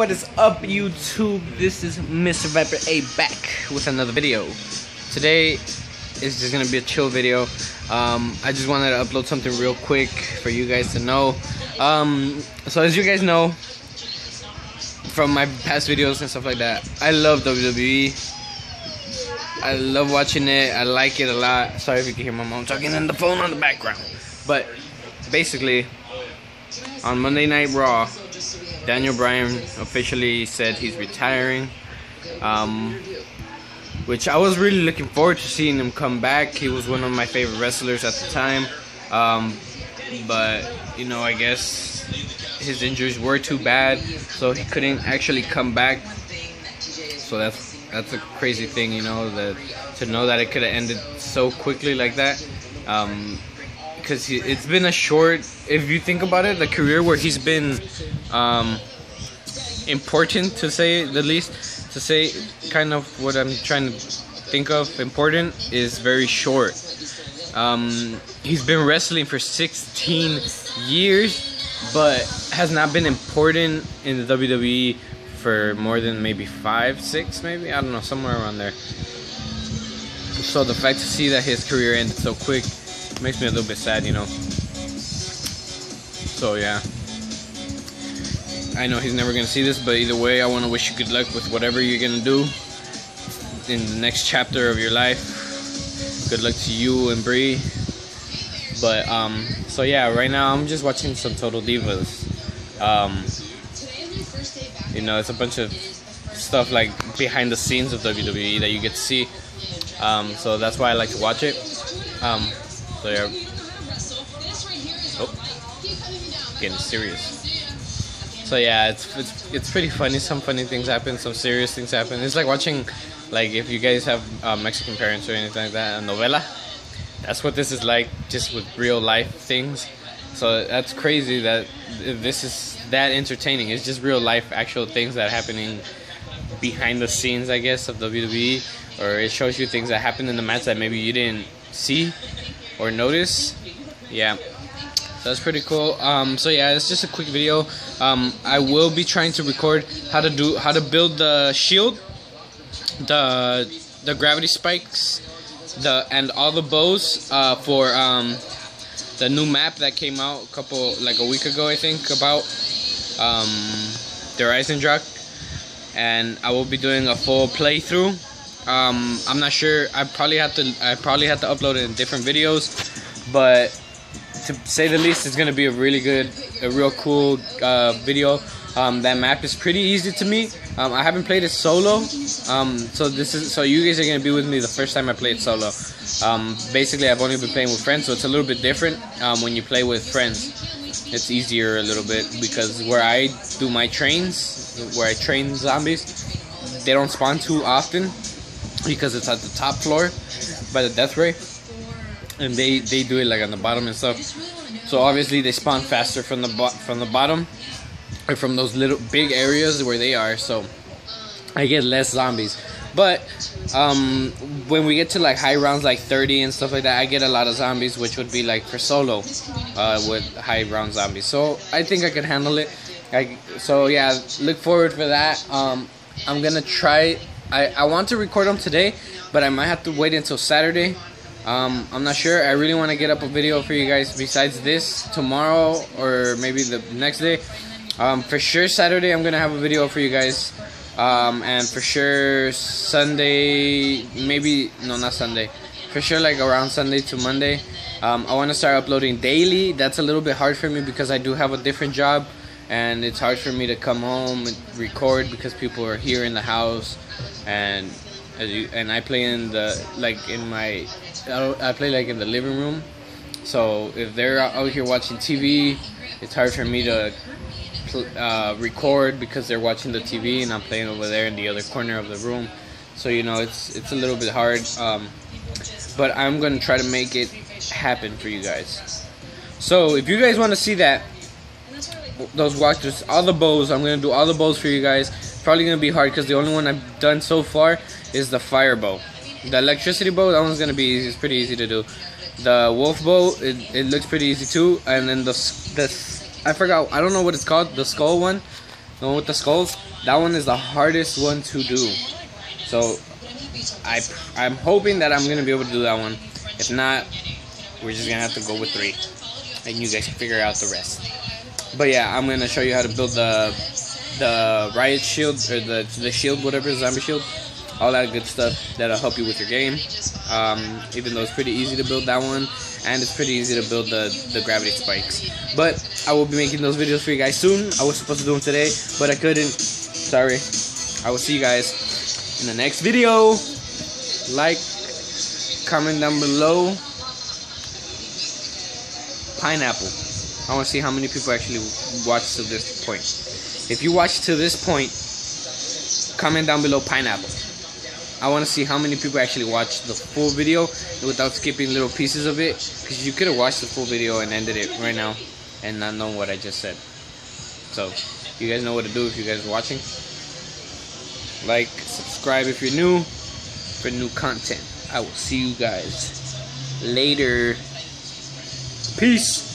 What is up, YouTube? This is Mr. Viper A back with another video. Today is just gonna be a chill video. Um, I just wanted to upload something real quick for you guys to know. Um, so as you guys know from my past videos and stuff like that, I love WWE. I love watching it. I like it a lot. Sorry if you can hear my mom talking in the phone on the background. But basically, on Monday Night Raw, Daniel Bryan officially said he's retiring. Um, which I was really looking forward to seeing him come back. He was one of my favorite wrestlers at the time. Um, but, you know, I guess his injuries were too bad, so he couldn't actually come back. So that's that's a crazy thing, you know, that to know that it could have ended so quickly like that. Um, because it's been a short if you think about it the career where he's been um, important to say the least to say kind of what i'm trying to think of important is very short. Um, he's been wrestling for 16 years but has not been important in the wwe for more than maybe five six maybe i don't know somewhere around there. So the fact to see that his career ended so quick makes me a little bit sad, you know. So yeah. I know he's never gonna see this, but either way, I want to wish you good luck with whatever you're gonna do in the next chapter of your life. Good luck to you and Brie. But um, so yeah, right now I'm just watching some Total Divas. Um, you know, it's a bunch of stuff like behind the scenes of WWE that you get to see. Um, so that's why I like to watch it. Um, so yeah. Oh, getting serious. So yeah, it's it's it's pretty funny. Some funny things happen. Some serious things happen. It's like watching, like if you guys have uh, Mexican parents or anything like that, a novela. That's what this is like, just with real life things. So that's crazy that this is that entertaining. It's just real life, actual things that are happening behind the scenes, I guess, of WWE, or it shows you things that happen in the match that maybe you didn't see or notice. Yeah. So that's pretty cool. Um, so yeah, it's just a quick video. Um, I will be trying to record how to do how to build the shield, the the gravity spikes, the and all the bows uh, for um, the new map that came out a couple like a week ago, I think about um, Der Eisendrache, and I will be doing a full playthrough. Um, I'm not sure. I probably have to. I probably have to upload it in different videos, but to say the least, it's gonna be a really good, a real cool uh, video. Um, that map is pretty easy to me. Um, I haven't played it solo, um, so this is so you guys are gonna be with me the first time I play it solo. Um, basically, I've only been playing with friends, so it's a little bit different um, when you play with friends. It's easier a little bit because where I do my trains, where I train zombies, they don't spawn too often because it's at the top floor by the death ray and they they do it like on the bottom and stuff. So obviously they spawn faster from the bo- from the bottom or from those little big areas where they are so i get less zombies. But um, when we get to like high rounds like 30 and stuff like that i get a lot of zombies which would be like for solo uh, with high round zombies. So i think i can handle it. I, so yeah look forward for that. Um, i'm gonna try I, I want to record them today, but I might have to wait until Saturday. Um, I'm not sure. I really want to get up a video for you guys besides this tomorrow or maybe the next day. Um, for sure, Saturday I'm going to have a video for you guys. Um, and for sure, Sunday, maybe, no, not Sunday. For sure, like around Sunday to Monday. Um, I want to start uploading daily. That's a little bit hard for me because I do have a different job and it's hard for me to come home and record because people are here in the house. And you, and I play in the like in my I play like in the living room. So if they're out here watching TV it's hard for me to uh, record because they're watching the TV and I'm playing over there in the other corner of the room. So you know it's it's a little bit hard um, but I'm gonna try to make it happen for you guys. So if you guys want to see that those walkthroughs, all the bows. I'm gonna do all the bows for you guys. Probably gonna be hard because the only one I've done so far is the fire bow. The electricity bow, that one's gonna be easy. It's pretty easy to do. The wolf bow, it, it looks pretty easy too. And then the the I forgot. I don't know what it's called. The skull one. The one with the skulls, that one is the hardest one to do. So I I'm hoping that I'm gonna be able to do that one. If not, we're just gonna have to go with three, and you guys figure out the rest. But yeah, I'm gonna show you how to build the the riot shield or the the shield, whatever zombie shield, all that good stuff that'll help you with your game. Um, even though it's pretty easy to build that one, and it's pretty easy to build the the gravity spikes. But I will be making those videos for you guys soon. I was supposed to do them today, but I couldn't. Sorry. I will see you guys in the next video. Like, comment down below. Pineapple. I want to see how many people actually watch to this point. If you watch to this point, comment down below pineapple. I want to see how many people actually watch the full video without skipping little pieces of it. Because you could have watched the full video and ended it right now and not known what I just said. So, you guys know what to do if you guys are watching. Like, subscribe if you're new for new content. I will see you guys later. Peace.